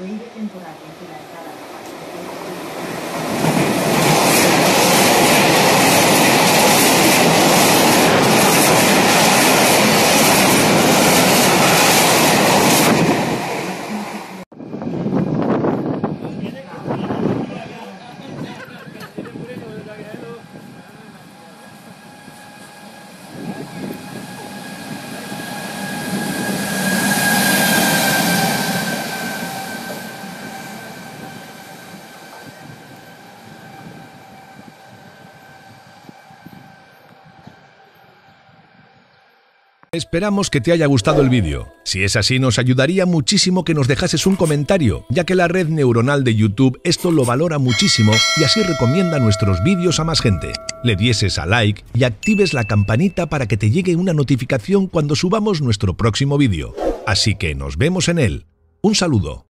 의해진 보라는 그날 따라 Esperamos que te haya gustado el vídeo. Si es así, nos ayudaría muchísimo que nos dejases un comentario, ya que la red neuronal de YouTube esto lo valora muchísimo y así recomienda nuestros vídeos a más gente. Le dieses a like y actives la campanita para que te llegue una notificación cuando subamos nuestro próximo vídeo. Así que nos vemos en él. Un saludo.